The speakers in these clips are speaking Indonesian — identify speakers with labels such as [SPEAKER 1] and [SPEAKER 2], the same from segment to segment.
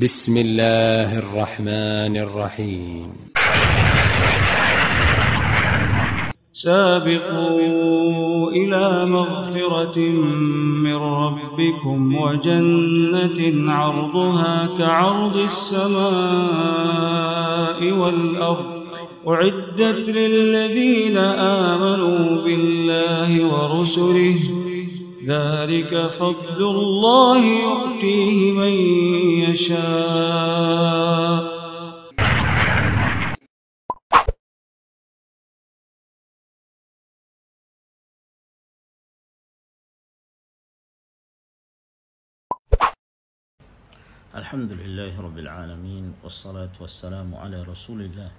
[SPEAKER 1] بسم الله الرحمن الرحيم سابقوا إلى مغفرة من ربكم وجنة عرضها كعرض السماء والأرض أعدت للذين آمنوا بالله ورسله ذلك فضل الله يؤتيه من يشاء الحمد لله رب العالمين والصلاة والسلام على رسول الله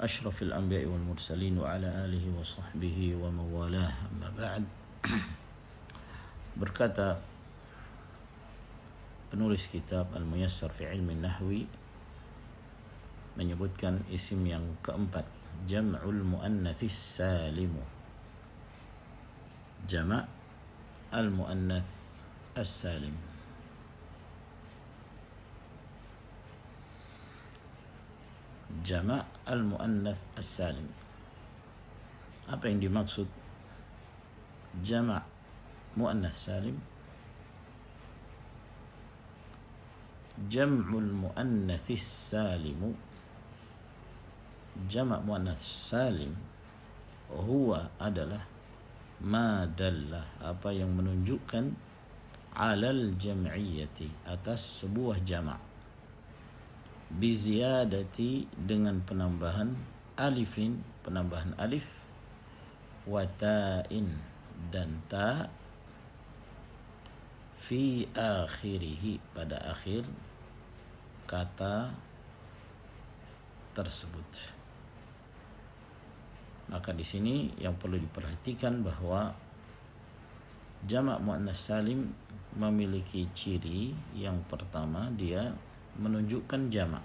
[SPEAKER 1] أشرف الأنبياء والمرسلين وعلى آله وصحبه ومن والاه أما بعد Berkata penulis kitab Al-Muyassar fi Ilmi Nahwi menyebutkan isim yang keempat jam'ul muannats salim jama' al muannats as-salim jama' al muannats as-salim apa yang dimaksud jama' مؤنث سالم جمع المؤنث السالم جمع مؤنث salim huwa adalah ma dallah apa yang menunjukkan alal jam'iyati atas sebuah jama' biziadati dengan penambahan alifin penambahan alif watain dan ta fi akhirih pada akhir kata tersebut. Maka di sini yang perlu diperhatikan bahwa jamak muannas salim memiliki ciri yang pertama dia menunjukkan jamak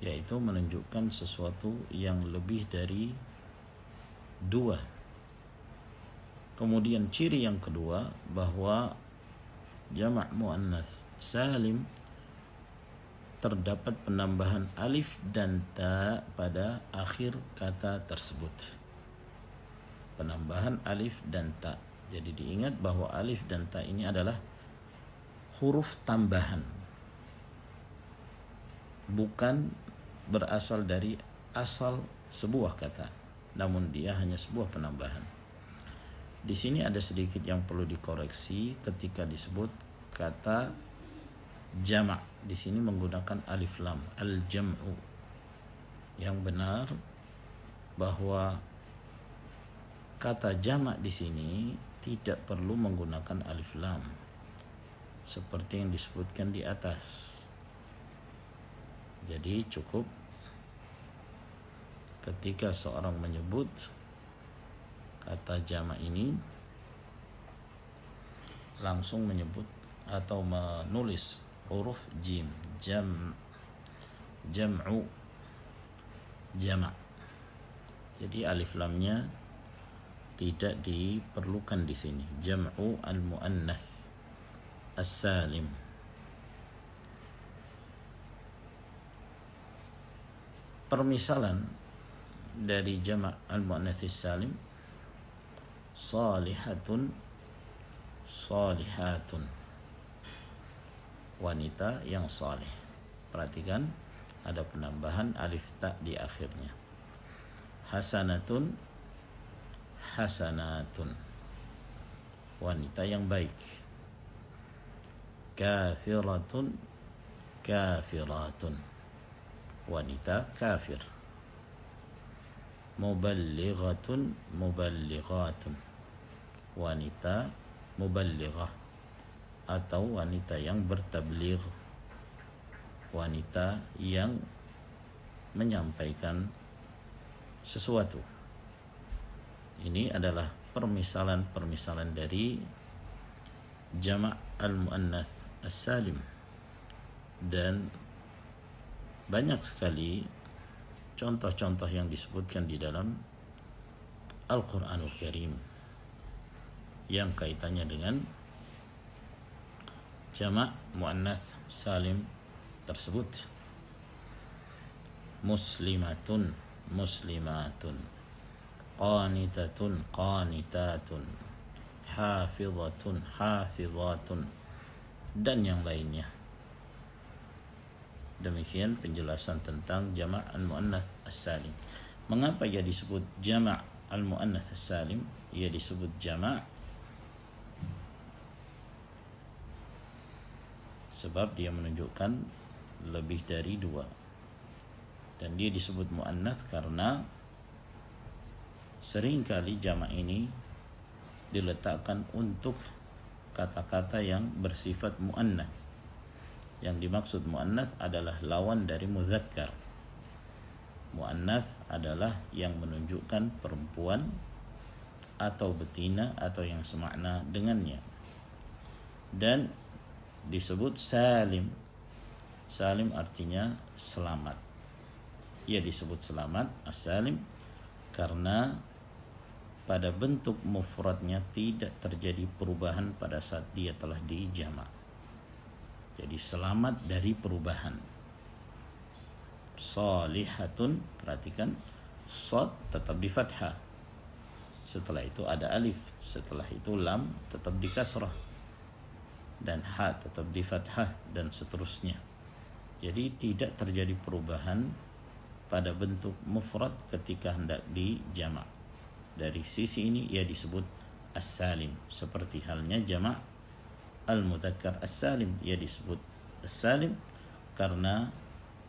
[SPEAKER 1] yaitu menunjukkan sesuatu yang lebih dari dua. Kemudian ciri yang kedua bahwa jamak muannas salim terdapat penambahan alif dan ta pada akhir kata tersebut. Penambahan alif dan ta. Jadi diingat bahwa alif dan ta ini adalah huruf tambahan. Bukan berasal dari asal sebuah kata, namun dia hanya sebuah penambahan. Di sini ada sedikit yang perlu dikoreksi ketika disebut kata jamak. Di sini menggunakan alif lam al-jam'u. Yang benar bahwa kata jamak di sini tidak perlu menggunakan alif lam seperti yang disebutkan di atas. Jadi cukup ketika seorang menyebut kata jama ini langsung menyebut atau menulis huruf jim jam jam'u jama' jadi alif lamnya tidak diperlukan di sini jam'u al muannath as-salim permisalan dari jama al muannath salim salihatun salihatun wanita yang saleh perhatikan ada penambahan alif ta di akhirnya hasanatun hasanatun wanita yang baik kafiratun kafiratun wanita kafir muballighatun muballighatun wanita muballighah atau wanita yang bertabligh wanita yang menyampaikan sesuatu ini adalah permisalan-permisalan dari jama' al-muannath as-salim dan banyak sekali contoh-contoh yang disebutkan di dalam Al-Qur'anul Karim yang kaitannya dengan jamak muannath salim tersebut muslimatun muslimatun qanitatun qanitatun hafizatun hafizatun dan yang lainnya demikian penjelasan tentang jamak al-muannath as-salim mengapa ia disebut jamak al-muannath as-salim ia disebut jamak sebab dia menunjukkan lebih dari dua dan dia disebut mu'annath karena seringkali jama' ini diletakkan untuk kata-kata yang bersifat mu'annath yang dimaksud mu'annath adalah lawan dari muzakkar mu'annath adalah yang menunjukkan perempuan atau betina atau yang semakna dengannya dan disebut salim. Salim artinya selamat. Ia disebut selamat as-salim karena pada bentuk mufradnya tidak terjadi perubahan pada saat dia telah dijama' Jadi selamat dari perubahan. Solihatun perhatikan sod tetap di fathah. Setelah itu ada alif, setelah itu lam tetap di kasrah dan ha tetap di fathah dan seterusnya. Jadi tidak terjadi perubahan pada bentuk mufrad ketika hendak dijamak. Dari sisi ini ia disebut as-salim seperti halnya jamak al-mudzakkar as-salim ia disebut as-salim karena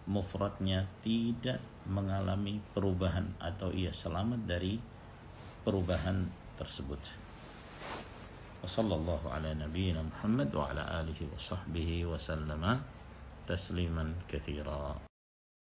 [SPEAKER 1] mufradnya tidak mengalami perubahan atau ia selamat dari perubahan tersebut. وصلى الله على نبينا محمد وعلى آله وصحبه وسلم تسليما كثيرا